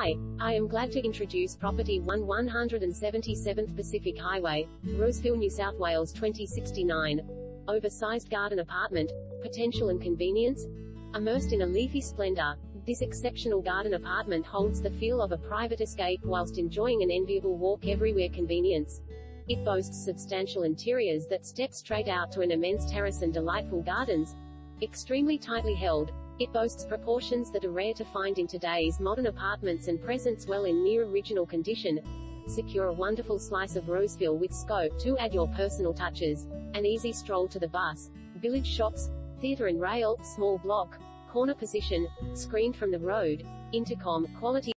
Hi, I am glad to introduce property 1 177th Pacific Highway, Roseville, New South Wales 2069. Oversized garden apartment, potential and convenience. Immersed in a leafy splendor, this exceptional garden apartment holds the feel of a private escape whilst enjoying an enviable walk everywhere convenience. It boasts substantial interiors that step straight out to an immense terrace and delightful gardens. Extremely tightly held, it boasts proportions that are rare to find in today's modern apartments and presents well in near original condition. Secure a wonderful slice of Roseville with scope to add your personal touches. An easy stroll to the bus, village shops, theatre and rail, small block, corner position, screened from the road, intercom, quality